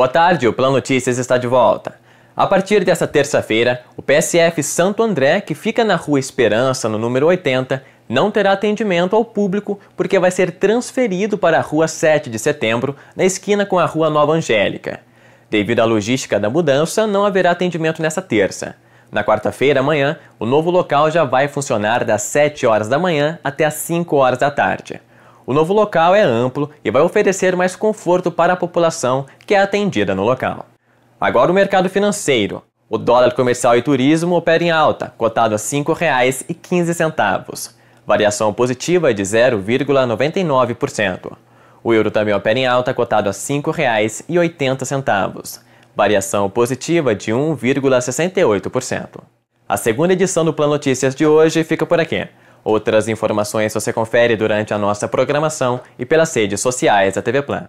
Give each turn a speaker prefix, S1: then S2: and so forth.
S1: Boa tarde, o Plano Notícias está de volta. A partir desta terça-feira, o PSF Santo André, que fica na Rua Esperança, no número 80, não terá atendimento ao público porque vai ser transferido para a Rua 7 de Setembro, na esquina com a Rua Nova Angélica. Devido à logística da mudança, não haverá atendimento nesta terça. Na quarta-feira, amanhã, o novo local já vai funcionar das 7 horas da manhã até as 5 horas da tarde. O novo local é amplo e vai oferecer mais conforto para a população que é atendida no local. Agora o mercado financeiro. O dólar comercial e turismo opera em alta, cotado a R$ 5,15. Variação positiva de 0,99%. O euro também opera em alta, cotado a R$ 5,80. Variação positiva de 1,68%. A segunda edição do Plano Notícias de hoje fica por aqui. Outras informações você confere durante a nossa programação e pelas redes sociais da TV Plan.